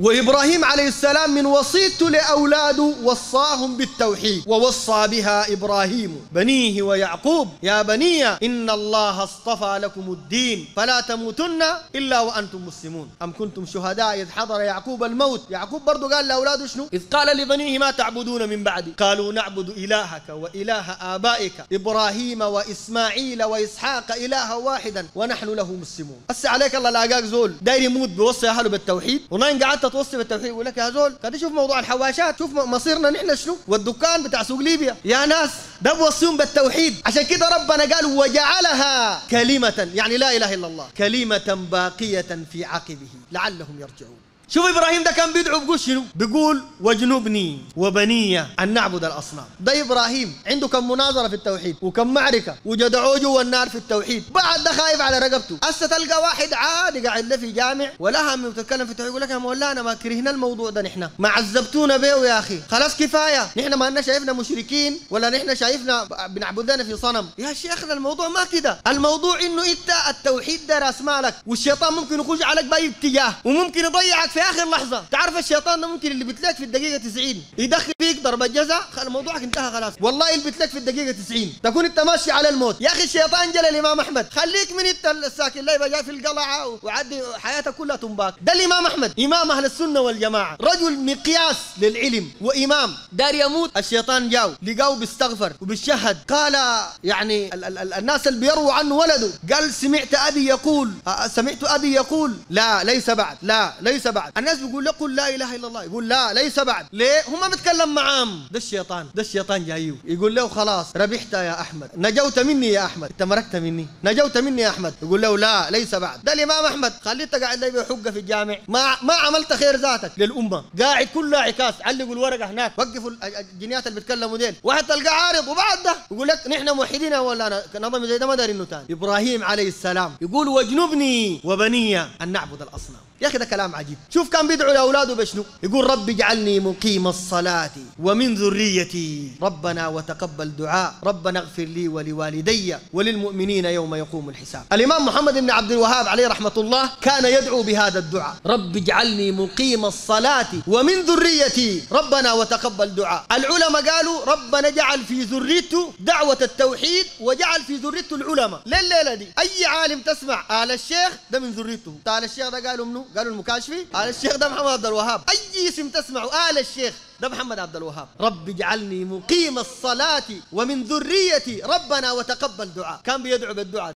وإبراهيم عليه السلام من وصيته لأولاده وصاهم بالتوحيد ووصى بها إبراهيم بنيه ويعقوب. يا بني إن الله اصطفى لكم الدين فلا تموتن إلا وأنتم مسلمون. أم كنتم شهداء إذ حضر يعقوب الموت؟ يعقوب برضو قال لأولاده شنو؟ إذ قال لبنيه ما تعبدون من بعدي. قالوا نعبد إلهك وإله آبائك إبراهيم وإسماعيل وإسحاق إلها واحدا ونحن له مسلمون. هسه عليك الله لاقاك زول داير يموت بوصي أهله بالتوحيد؟ وناين قعدت توصي بالتوحيد. يقول لك يا زول قاعد شوف موضوع الحواشات شوف مصيرنا نحن شنو؟ والدكان بتاع سوق ليبيا. يا ناس ده بوصيهم بالتوحيد. عشان كده ربنا قال وجعلها كلمة يعني لا إله إلا الله كلمة باقية في عقبه لعلهم يرجعون. شوف إبراهيم ده كان بيدعو بيقول شنو؟ بيقول واجنبني وبني أن نعبد الأصنام، ده إبراهيم عنده كم مناظرة في التوحيد وكم معركة وجدعوه جوا النار في التوحيد، بعد ده خايف على رقبته، هسه تلقى واحد عادي قاعد له في جامع ولا هم بتتكلم في التوحيد يقول لك يا مولانا ما كرهنا الموضوع ده نحن، ما عذبتونا بيه يا أخي، خلاص كفاية، نحن ما لنا شايفنا مشركين ولا نحن شايفنا بنعبدنا في صنم، يا شيخنا الموضوع ما كده، الموضوع إنه إنت التوحيد ده راس مالك والشيطان ممكن يخش عليك بأي اتجاه وممكن يضيعك في آخر لحظة. تعرف الشيطان ده ممكن اللي بتلاقيك في الدقيقة 90 يدخل فيك ضربة جزاء. موضوعك انتهى خلاص. والله اللي بتلاقيك في الدقيقة 90 تكون انت ماشي على الموت. يا أخي الشيطان جل الإمام أحمد. خليك من انت الساكن. لا يبقى جاي في القلعة وعدي حياتك كلها تنباك. ده الإمام أحمد. إمام أهل السنة والجماعة. رجل مقياس للعلم وإمام. دار يموت. الشيطان جاو. لقاه بيستغفر وبيشهد. قال يعني ال ال ال الناس اللي بيرووا عنه ولده. قال سمعت أبي يقول. سمعت أبي يقول لا ليس بعد. لا ليس بعد. الناس بيقول له قل لا إله إلا الله. يقول لا ليس بعد. ليه؟ هم بيتكلم معاهم. ده الشيطان ده الشيطان جايو يقول له خلاص ربحت يا أحمد. نجوت مني يا أحمد. أنت مركت مني. نجوت مني يا أحمد. يقول له لا ليس بعد. ده الإمام أحمد. خليت قاعد لي بحقه في الجامع. ما ما عملت خير ذاتك للأمة. قاعد كلها عكاس علقوا الورقه هناك. وقفوا الجنيات اللي بيتكلموا ديل. واحد تلقاه عارض. وبعد ده يقول لك نحن موحدين ولا أنا نظام زي ده ما داري إنه تاني. إبراهيم عليه السلام يقول واجنبني وبني أن نعبد الأصنام. يا أخي ده كلام عجيب. شوف كان بيدعو لأولاده بشنو؟ يقول رب اجعلني مقيم الصلاة ومن ذريتي. ربنا وتقبل دعاء. ربنا اغفر لي ولوالدي وللمؤمنين يوم يقوم الحساب. الإمام محمد بن عبد الوهاب عليه رحمة الله كان يدعو بهذا الدعاء. رب اجعلني مقيم الصلاة ومن ذريتي. ربنا وتقبل دعاء. العلماء قالوا ربنا جعل في ذريته دعوة التوحيد وجعل في ذريته العلماء. لليله دي. أي عالم تسمع؟ آل الشيخ ده من ذريته. آل الشيخ ده قالوا منه قالوا المكاشفي. آل الشيخ ده محمد عبد الوهاب. أي اسم تسمعه آل الشيخ ده محمد عبد الوهاب. رب اجعلني مقيم الصلاة ومن ذريتي ربنا وتقبل دعاء. كان بيدعو بالدعاء.